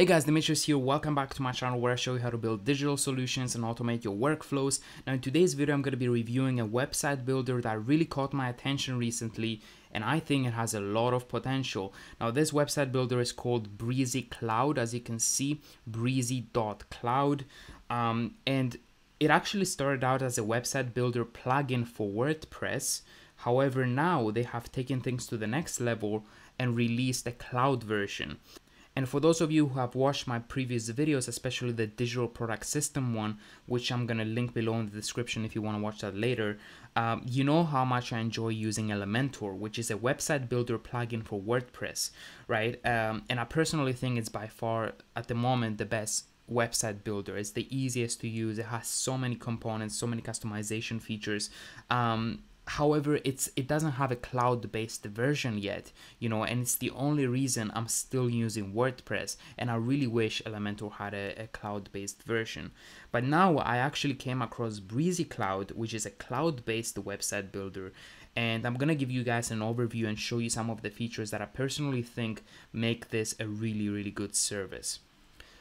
Hey guys, Dimitris here. Welcome back to my channel where I show you how to build digital solutions and automate your workflows. Now in today's video, I'm going to be reviewing a website builder that really caught my attention recently and I think it has a lot of potential. Now this website builder is called Brizy Cloud, as you can see, brizy.cloud. Um, and it actually started out as a website builder plugin for WordPress. However, now they have taken things to the next level and released a cloud version. And for those of you who have watched my previous videos, especially the digital product system one, which I'm gonna link below in the description if you wanna watch that later, um, you know how much I enjoy using Elementor, which is a website builder plugin for WordPress, right? Um, and I personally think it's by far, at the moment, the best website builder. It's the easiest to use. It has so many components, so many customization features. Um, however it's it doesn't have a cloud-based version yet you know and it's the only reason i'm still using wordpress and i really wish elementor had a, a cloud-based version. But now i actually came across brizy cloud which is a cloud-based website builder and i'm gonna give you guys an overview and show you some of the features that i personally think make this a really really good service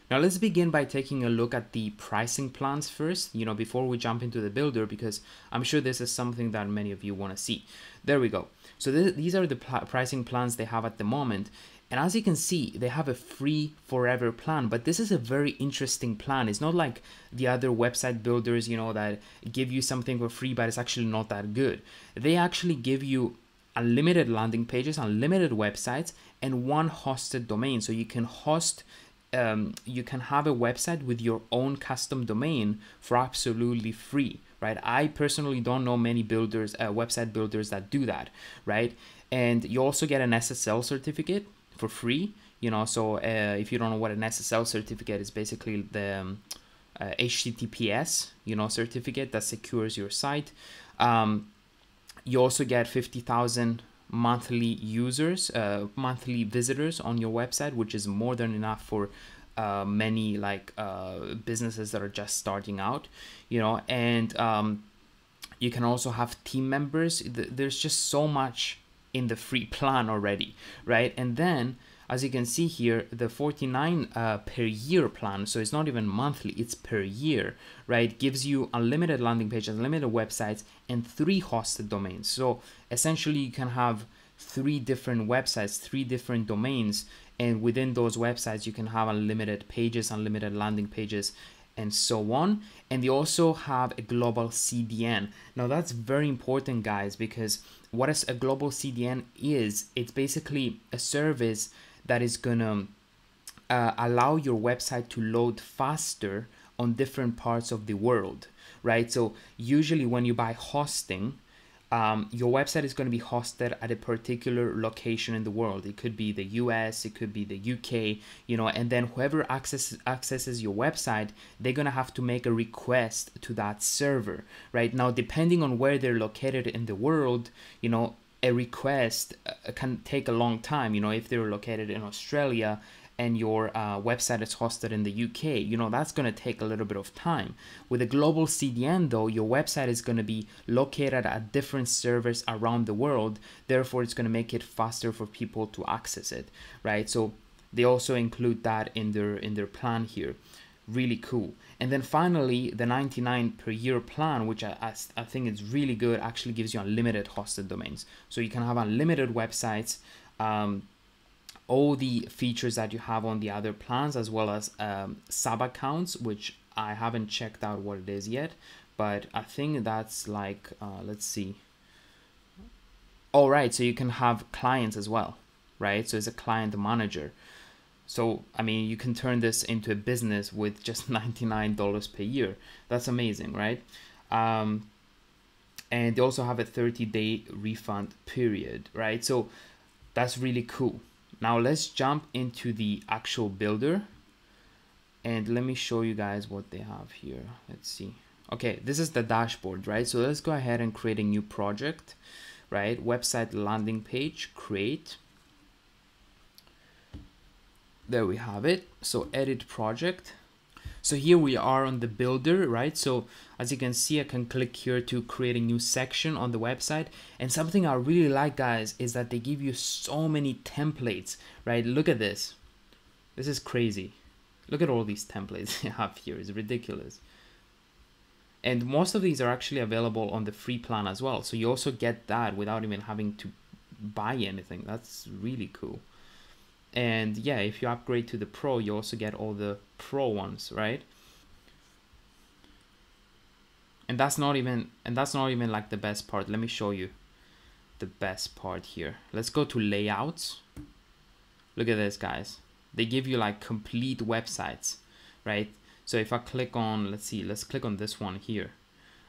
now let's begin by taking a look at the pricing plans first, you know, before we jump into the builder, because I'm sure this is something that many of you want to see. There we go. So th these are the pricing plans they have at the moment. And as you can see, they have a free forever plan, but this is a very interesting plan. It's not like the other website builders, you know, that give you something for free, but it's actually not that good. They actually give you unlimited landing pages, unlimited websites, and one hosted domain. So you can host um, you can have a website with your own custom domain for absolutely free right? I personally don't know many builders uh, website builders that do that right? And you also get an ssl certificate for free you know? So uh, if you don't know what an ssl certificate is basically the um, uh, https you know certificate that secures your site. Um, you also get 50000 monthly users, uh, monthly visitors on your website, which is more than enough for uh, many like uh, businesses that are just starting out, you know, and um, you can also have team members. There's just so much in the free plan already, right? And then as you can see here, the 49 uh, per year plan, so it's not even monthly, it's per year, right? Gives you unlimited landing pages, unlimited websites, and three hosted domains. So essentially you can have three different websites, three different domains, and within those websites you can have unlimited pages, unlimited landing pages, and so on. And they also have a global CDN. Now that's very important guys because what is a global CDN is, it's basically a service that is gonna uh, allow your website to load faster on different parts of the world, right? So usually when you buy hosting, um, your website is going to be hosted at a particular location in the world. It could be the US, it could be the UK, you know, and then whoever accesses accesses your website, they're going to have to make a request to that server, right? Now, depending on where they're located in the world, you know, a request uh, can take a long time. You know, if they're located in Australia and your uh, website is hosted in the UK, you know, that's going to take a little bit of time. With a global CDN, though, your website is going to be located at different servers around the world. Therefore, it's going to make it faster for people to access it, right? So they also include that in their in their plan here really cool. And then finally, the 99 per year plan, which I, I, think is really good, actually gives you unlimited hosted domains. So you can have unlimited websites, um, all the features that you have on the other plans, as well as um, sub accounts, which I haven't checked out what it is yet, but I think that's like, uh, let's see. All right, so you can have clients as well, right? So it's a client manager. So, I mean, you can turn this into a business with just $99 per year. That's amazing, right? Um, and they also have a 30 day refund period, right? So that's really cool. Now let's jump into the actual builder and let me show you guys what they have here. Let's see. Okay, this is the dashboard, right? So let's go ahead and create a new project, right? Website landing page, create there we have it so edit project so here we are on the builder right so as you can see I can click here to create a new section on the website and something I really like guys is that they give you so many templates right look at this this is crazy Look at all these templates you have here. It's ridiculous. And most of these are actually available on the free plan as well. So you also get that without even having to buy anything. That's really cool. And yeah, if you upgrade to the pro, you also get all the pro ones, right? And that's not even and that's not even like the best part. Let me show you the best part here. Let's go to layouts. Look at this, guys. They give you like complete websites, right? So if I click on, let's see, let's click on this one here.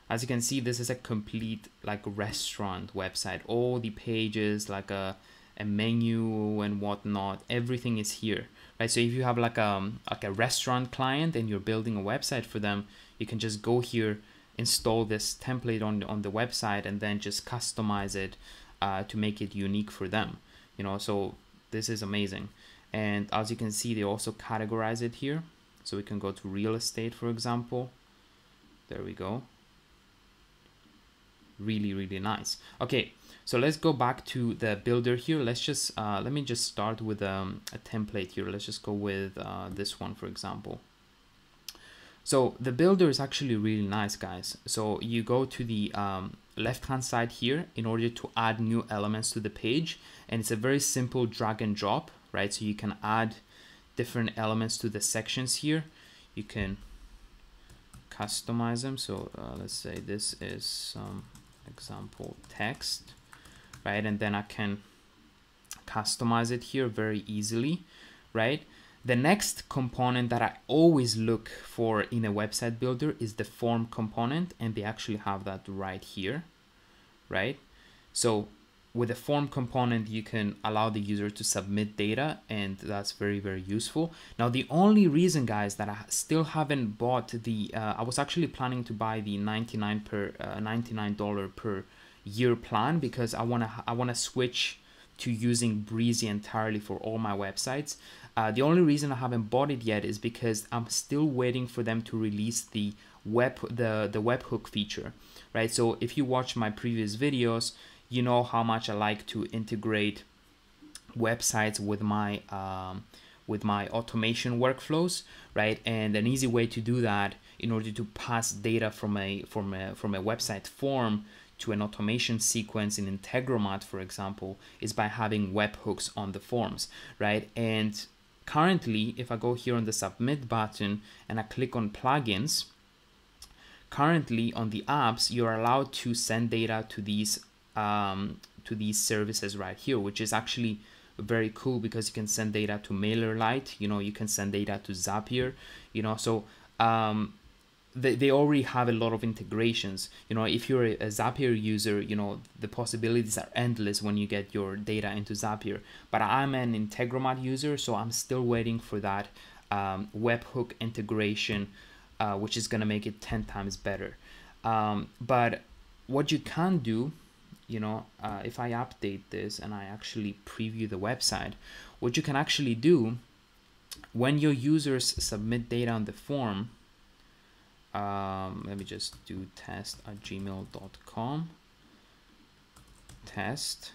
As you can see, this is a complete like restaurant website. All the pages, like a, a menu and whatnot, everything is here, right? So if you have like a, um, like a restaurant client and you're building a website for them, you can just go here, install this template on, on the website and then just customize it uh, to make it unique for them, you know, so this is amazing. And as you can see, they also categorize it here. So we can go to real estate, for example. There we go. Really, really nice. Okay, so let's go back to the builder here. Let's just, uh, let me just start with um, a template here. Let's just go with uh, this one, for example. So the builder is actually really nice, guys. So you go to the um, left-hand side here in order to add new elements to the page. And it's a very simple drag and drop, right? So you can add different elements to the sections here. You can customize them. So uh, let's say this is some example text, right? And then I can customize it here very easily, right? The next component that I always look for in a website builder is the form component and they actually have that right here, right? So with the form component, you can allow the user to submit data and that's very, very useful. Now, the only reason guys that I still haven't bought the, uh, I was actually planning to buy the 99 per, uh, $99 per year plan because I want to, I want to switch to using Brizy entirely for all my websites. Uh, the only reason I haven't bought it yet is because I'm still waiting for them to release the web the the webhook feature, right? So if you watch my previous videos, you know how much I like to integrate websites with my um, with my automation workflows, right? And an easy way to do that in order to pass data from a from a from a website form to an automation sequence in Integromat, for example, is by having webhooks on the forms, right? And currently, if I go here on the submit button and I click on plugins, currently on the apps, you're allowed to send data to these um, to these services right here, which is actually very cool because you can send data to MailerLite, you know, you can send data to Zapier, you know, so um, they, they already have a lot of integrations. You know, if you're a, Zapier user, you know, the possibilities are endless when you get your data into Zapier. But I'm an Integromat user, so I'm still waiting for that um, webhook integration, uh, which is going to make it 10 times better. Um, but what you can do you know, uh, if I update this and I actually preview the website, what you can actually do when your users submit data on the form, um, let me just do test at gmail.com, test,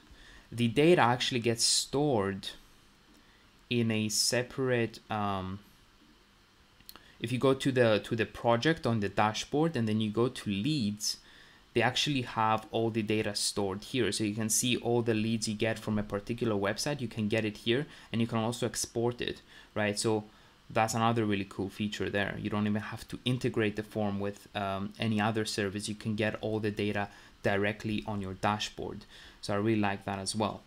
the data actually gets stored in a separate, um, if you go to the to the project on the dashboard and then you go to leads, they actually have all the data stored here. So you can see all the leads you get from a particular website, you can get it here and you can also export it, right? So that's another really cool feature there. You don't even have to integrate the form with um, any other service. You can get all the data directly on your dashboard. So I really like that as well.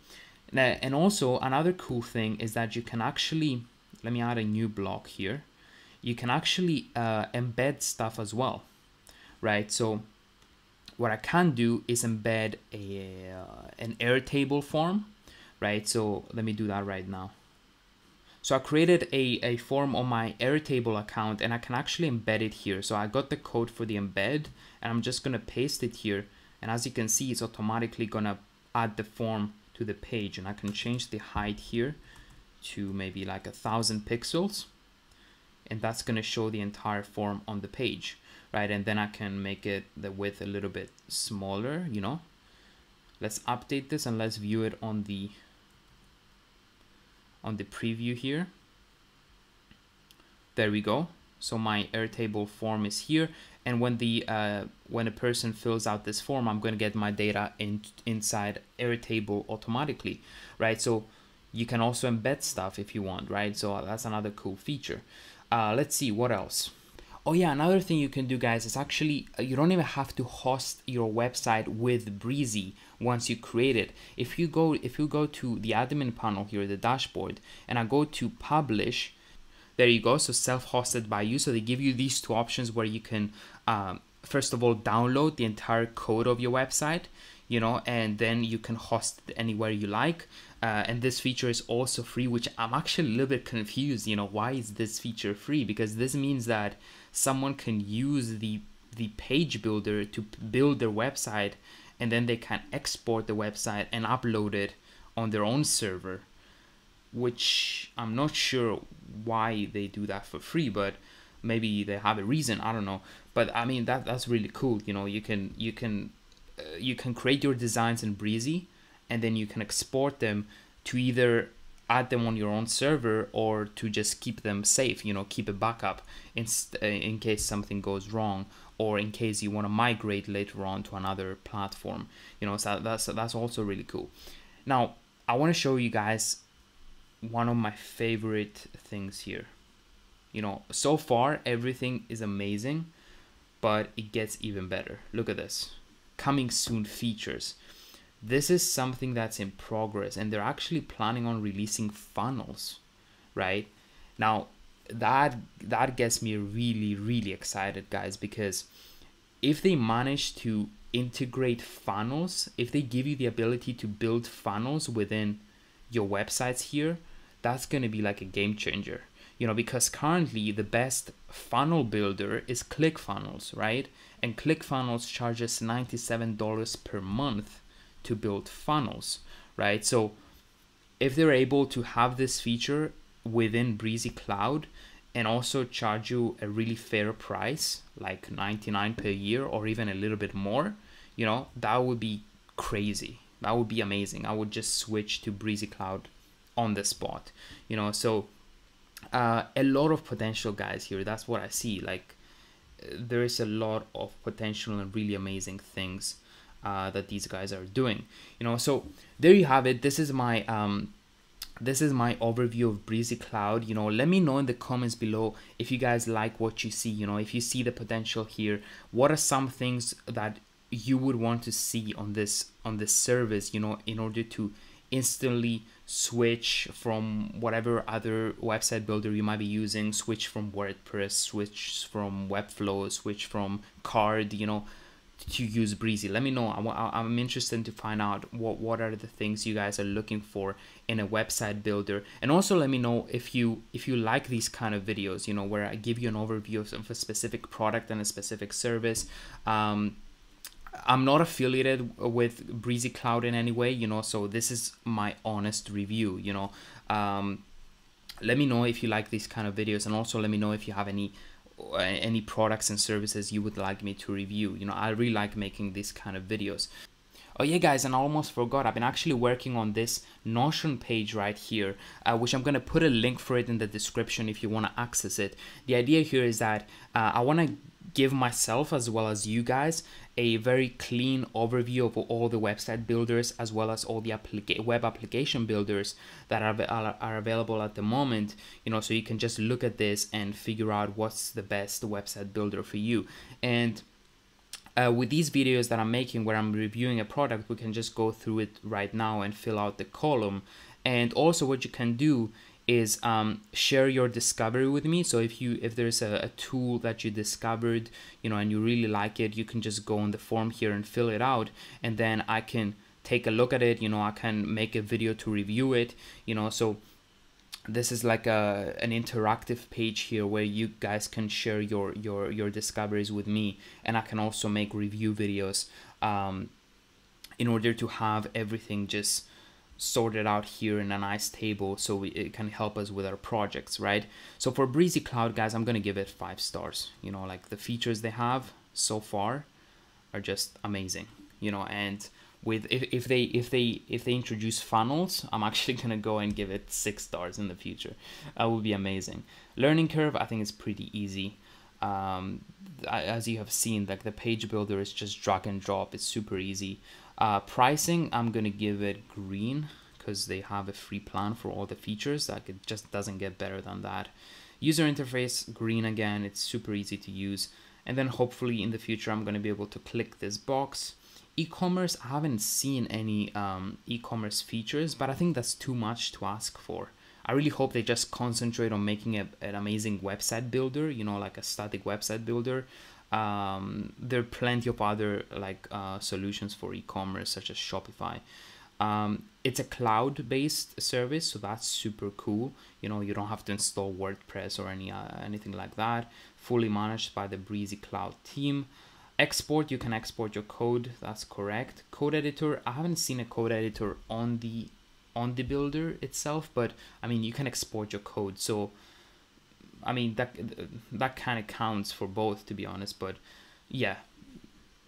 And also another cool thing is that you can actually, let me add a new block here. You can actually uh, embed stuff as well, right? So what I can do is embed a, uh, an Airtable form, right? So let me do that right now. So I created a, a form on my Airtable account and I can actually embed it here. So I got the code for the embed and I'm just gonna paste it here. And as you can see, it's automatically gonna add the form to the page and I can change the height here to maybe like a thousand pixels and that's going to show the entire form on the page right and then I can make it the width a little bit smaller you know let's update this and let's view it on the on the preview here. There we go. So my airtable form is here and when the uh, when a person fills out this form i'm going to get my data in inside airtable automatically right? So you can also embed stuff if you want right? So that's another cool feature. Uh, let's see what else Oh yeah, another thing you can do guys is actually, uh, you don't even have to host your website with Brizy once you create it. If you go, if you go to the admin panel here, the dashboard, and I go to publish, there you go, so self-hosted by you. So they give you these two options where you can, um, first of all, download the entire code of your website, you know, and then you can host it anywhere you like. Uh, and this feature is also free, which I'm actually a little bit confused, you know, why is this feature free? Because this means that someone can use the the page builder to build their website and then they can export the website and upload it on their own server which I'm not sure why they do that for free but maybe they have a reason I don't know. But I mean that that's really cool you know you can you can uh, you can create your designs in brizy and then you can export them to either add them on your own server or to just keep them safe you know keep a backup in, uh, in case something goes wrong or in case you want to migrate later on to another platform you know so that's that's also really cool. Now i want to show you guys one of my favorite things here. You know so far everything is amazing but it gets even better. Look at this. Coming soon features this is something that's in progress and they're actually planning on releasing funnels right? Now that that gets me really really excited guys because if they manage to integrate funnels if they give you the ability to build funnels within your websites here that's going to be like a game changer. You know because currently the best funnel builder is clickfunnels right? And clickfunnels charges $97 per month to build funnels, right? So if they're able to have this feature within Brizy Cloud and also charge you a really fair price, like 99 per year or even a little bit more, you know, that would be crazy. That would be amazing. I would just switch to Brizy Cloud on the spot, you know. So uh, a lot of potential, guys. Here, that's what I see. Like there is a lot of potential and really amazing things uh, that these guys are doing you know so there you have it this is my um this is my overview of brizy Cloud. You know, let me know in the comments below if you guys like what you see. You know, if you see the potential here, what are some things that you would want to see on this on this service? You know, in order to instantly switch from whatever other website builder you might be using, switch from WordPress, switch from Webflow, switch from Carrd You know, to use Brizy? Let me know. I, am interested to find out what what are the things you guys are looking for in a website builder, and also let me know if you if you like these kind of videos. You know, where I give you an overview of of a specific product and a specific service. Um, I'm not affiliated with Brizy Cloud in any way, you know, so this is my honest review, you know. Um, let me know if you like these kind of videos and also let me know if you have any any products and services you would like me to review. You know, I really like making these kind of videos. Oh yeah guys, and I almost forgot, I've been actually working on this Notion page right here, uh, which I'm gonna put a link for it in the description if you wanna access it. The idea here is that uh, I wanna give myself as well as you guys a very clean overview of all the website builders as well as all the applica web application builders that are, are, are, available at the moment you know so you can just look at this and figure out what's the best website builder for you and uh, with these videos that I'm making where I'm reviewing a product we can just go through it right now and fill out the column and also what you can do is um, share your discovery with me. So if you if there's a, a, tool that you discovered, you know, and you really like it, you can just go on the form here and fill it out, and then I can take a look at it. You know, I can make a video to review it. You know, so this is like a an interactive page here where you guys can share your your your discoveries with me, and I can also make review videos um, in order to have everything just sorted out here in a nice table so we, it can help us with our projects right? So for brizy Cloud guys i'm gonna give it five stars. You know like the features they have so far are just amazing you know and with if, if they if they if they introduce funnels i'm actually going to go and give it six stars in the future. That would be amazing. Learning curve i think is pretty easy. Um, as you have seen like the page builder is just drag and drop. It's super easy. Uh, pricing i'm going to give it green because they have a free plan for all the features. Like it just doesn't get better than that. User interface green again. It's super easy to use. And then hopefully in the future i'm going to be able to click this box e-commerce i haven't seen any um, e-commerce features but i think that's too much to ask for. I really hope they just concentrate on making a, an amazing website builder you know like a static website builder. Um, there are plenty of other like uh, solutions for e-commerce such as shopify. Um, it's a cloud-based service so that's super cool. You know you don't have to install wordpress or any uh, anything like that. Fully managed by the brizy cloud team export you can export your code that's correct. Code editor i haven't seen a code editor on the on the builder itself but i mean you can export your code so i mean that that kind of counts for both to be honest but yeah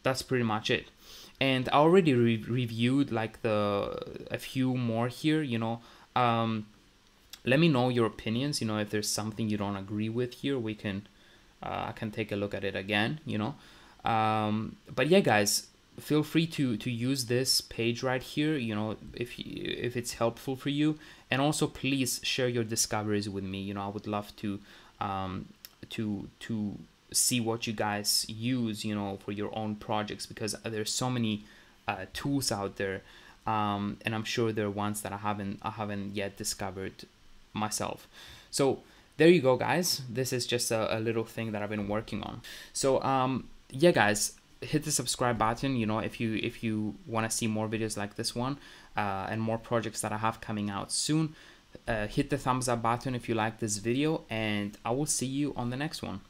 that's pretty much it. And i already re reviewed like the a few more here you know um let me know your opinions you know if there's something you don't agree with here we can uh, i can take a look at it again you know um, but yeah guys feel free to to use this page right here you know if if it's helpful for you. And also please share your discoveries with me. You know i would love to um, to to see what you guys use you know for your own projects because there's so many uh, tools out there. Um, and i'm sure there are ones that i haven't i haven't yet discovered myself. So there you go guys. This is just a, a little thing that i've been working on. So um yeah guys hit the subscribe button you know if you if you want to see more videos like this one uh, and more projects that i have coming out soon uh, hit the thumbs up button if you like this video and i will see you on the next one